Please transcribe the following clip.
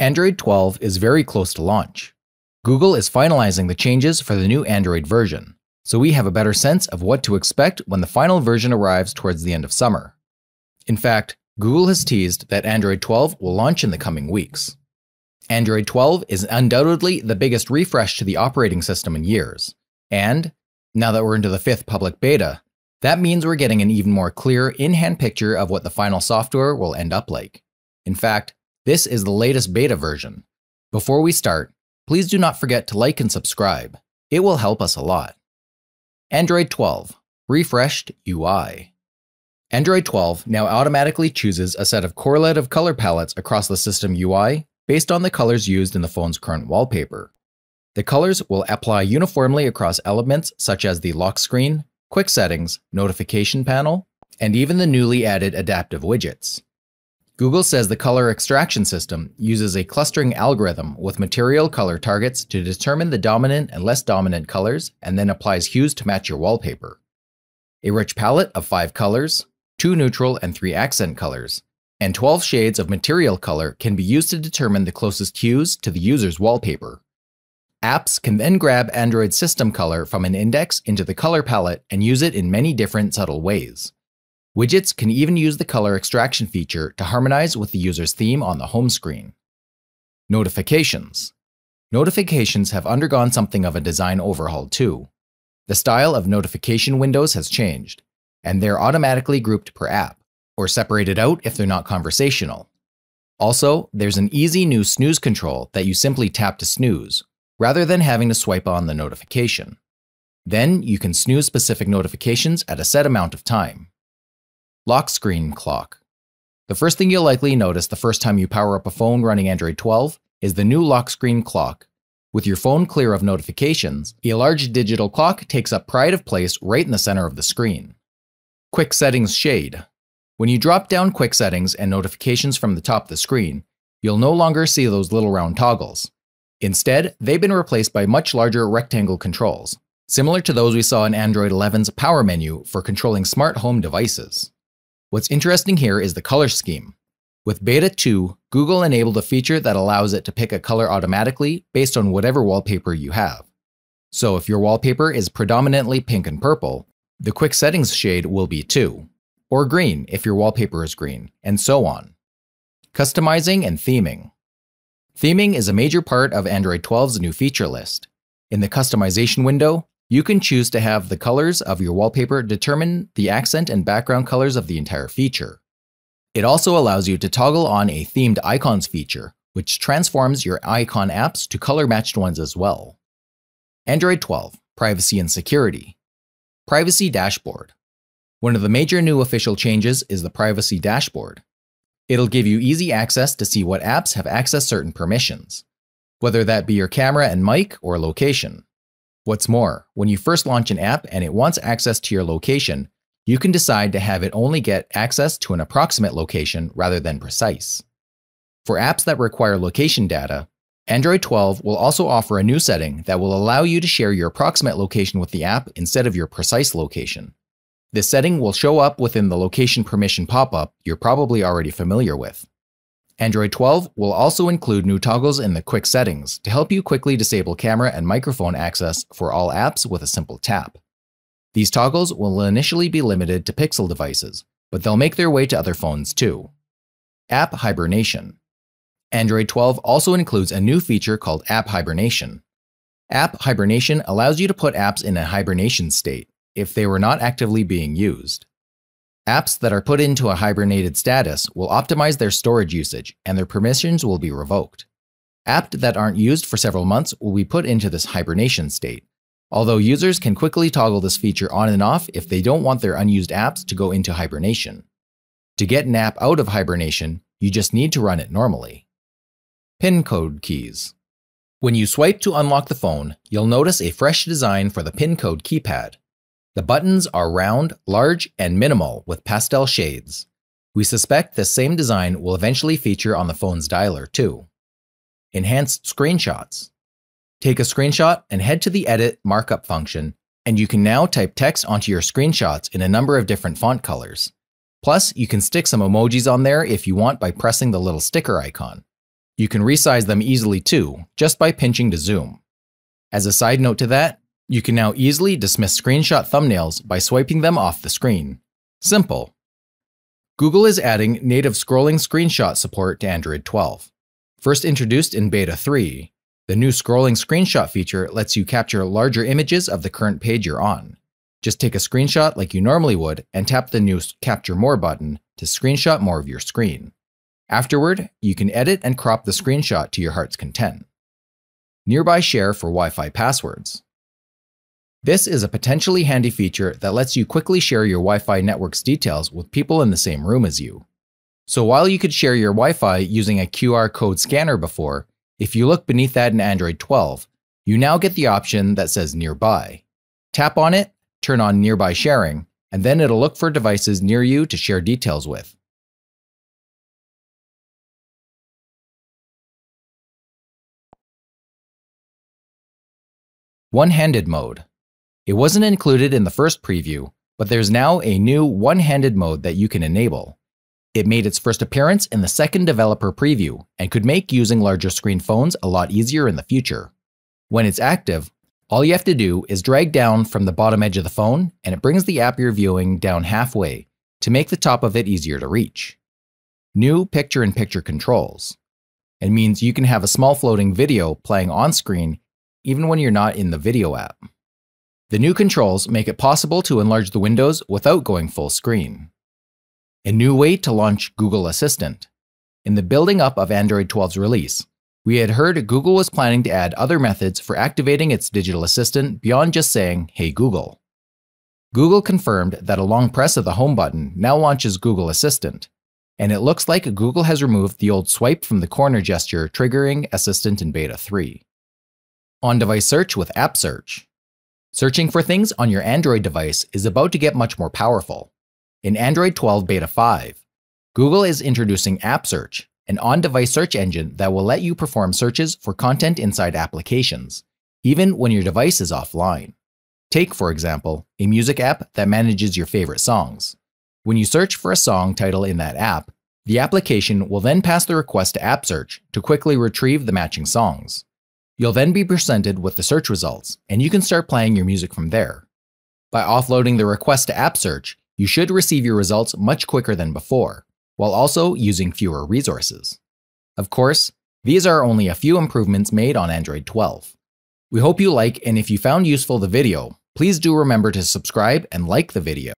Android 12 is very close to launch. Google is finalizing the changes for the new Android version, so we have a better sense of what to expect when the final version arrives towards the end of summer. In fact, Google has teased that Android 12 will launch in the coming weeks. Android 12 is undoubtedly the biggest refresh to the operating system in years, and, now that we're into the fifth public beta, that means we're getting an even more clear in-hand picture of what the final software will end up like. In fact, this is the latest beta version. Before we start, please do not forget to like and subscribe. It will help us a lot. Android 12 Refreshed UI Android 12 now automatically chooses a set of correlative color palettes across the system UI based on the colors used in the phone's current wallpaper. The colors will apply uniformly across elements such as the lock screen, quick settings, notification panel, and even the newly added adaptive widgets. Google says the color extraction system uses a clustering algorithm with material color targets to determine the dominant and less dominant colors and then applies hues to match your wallpaper. A rich palette of five colors, two neutral and three accent colors, and 12 shades of material color can be used to determine the closest hues to the user's wallpaper. Apps can then grab Android system color from an index into the color palette and use it in many different subtle ways. Widgets can even use the color extraction feature to harmonize with the user's theme on the home screen. Notifications. Notifications have undergone something of a design overhaul too. The style of notification windows has changed, and they're automatically grouped per app, or separated out if they're not conversational. Also, there's an easy new snooze control that you simply tap to snooze, rather than having to swipe on the notification. Then you can snooze specific notifications at a set amount of time. Lock screen clock. The first thing you'll likely notice the first time you power up a phone running Android 12 is the new lock screen clock. With your phone clear of notifications, a large digital clock takes up pride of place right in the center of the screen. Quick Settings Shade. When you drop down Quick Settings and notifications from the top of the screen, you'll no longer see those little round toggles. Instead, they've been replaced by much larger rectangle controls, similar to those we saw in Android 11's power menu for controlling smart home devices. What's interesting here is the color scheme. With Beta 2, Google enabled a feature that allows it to pick a color automatically based on whatever wallpaper you have. So if your wallpaper is predominantly pink and purple, the quick settings shade will be 2, or green if your wallpaper is green, and so on. Customizing and theming. Theming is a major part of Android 12's new feature list. In the customization window, you can choose to have the colors of your wallpaper determine the accent and background colors of the entire feature. It also allows you to toggle on a themed icons feature, which transforms your icon apps to color-matched ones as well. Android 12 Privacy and Security Privacy Dashboard One of the major new official changes is the Privacy Dashboard. It'll give you easy access to see what apps have accessed certain permissions, whether that be your camera and mic or location. What's more, when you first launch an app and it wants access to your location, you can decide to have it only get access to an approximate location rather than precise. For apps that require location data, Android 12 will also offer a new setting that will allow you to share your approximate location with the app instead of your precise location. This setting will show up within the location permission pop-up you're probably already familiar with. Android 12 will also include new toggles in the quick settings to help you quickly disable camera and microphone access for all apps with a simple tap. These toggles will initially be limited to Pixel devices, but they'll make their way to other phones too. App Hibernation Android 12 also includes a new feature called App Hibernation. App Hibernation allows you to put apps in a hibernation state if they were not actively being used. Apps that are put into a hibernated status will optimize their storage usage and their permissions will be revoked. Apps that aren't used for several months will be put into this hibernation state, although users can quickly toggle this feature on and off if they don't want their unused apps to go into hibernation. To get an app out of hibernation, you just need to run it normally. PIN code keys. When you swipe to unlock the phone, you'll notice a fresh design for the PIN code keypad. The buttons are round, large, and minimal with pastel shades. We suspect the same design will eventually feature on the phone's dialer too. Enhanced screenshots. Take a screenshot and head to the Edit Markup function, and you can now type text onto your screenshots in a number of different font colors. Plus, you can stick some emojis on there if you want by pressing the little sticker icon. You can resize them easily too, just by pinching to zoom. As a side note to that, you can now easily dismiss screenshot thumbnails by swiping them off the screen. Simple. Google is adding native scrolling screenshot support to Android 12. First introduced in Beta 3, the new scrolling screenshot feature lets you capture larger images of the current page you're on. Just take a screenshot like you normally would and tap the new Capture More button to screenshot more of your screen. Afterward, you can edit and crop the screenshot to your heart's content. Nearby Share for Wi-Fi passwords. This is a potentially handy feature that lets you quickly share your Wi-Fi network's details with people in the same room as you. So while you could share your Wi-Fi using a QR code scanner before, if you look beneath that in Android 12, you now get the option that says Nearby. Tap on it, turn on Nearby Sharing, and then it'll look for devices near you to share details with. One-handed mode. It wasn't included in the first preview, but there's now a new one-handed mode that you can enable. It made its first appearance in the second developer preview and could make using larger screen phones a lot easier in the future. When it's active, all you have to do is drag down from the bottom edge of the phone and it brings the app you're viewing down halfway to make the top of it easier to reach. New picture-in-picture -picture controls. It means you can have a small floating video playing on screen even when you're not in the video app. The new controls make it possible to enlarge the windows without going full screen. A new way to launch Google Assistant. In the building up of Android 12's release, we had heard Google was planning to add other methods for activating its digital assistant beyond just saying, Hey Google. Google confirmed that a long press of the home button now launches Google Assistant, and it looks like Google has removed the old swipe from the corner gesture triggering Assistant in Beta 3 on device search with App Search. Searching for things on your Android device is about to get much more powerful. In Android 12 Beta 5, Google is introducing App Search, an on device search engine that will let you perform searches for content inside applications, even when your device is offline. Take, for example, a music app that manages your favorite songs. When you search for a song title in that app, the application will then pass the request to App Search to quickly retrieve the matching songs. You'll then be presented with the search results, and you can start playing your music from there. By offloading the request to App Search, you should receive your results much quicker than before, while also using fewer resources. Of course, these are only a few improvements made on Android 12. We hope you like and if you found useful the video, please do remember to subscribe and like the video.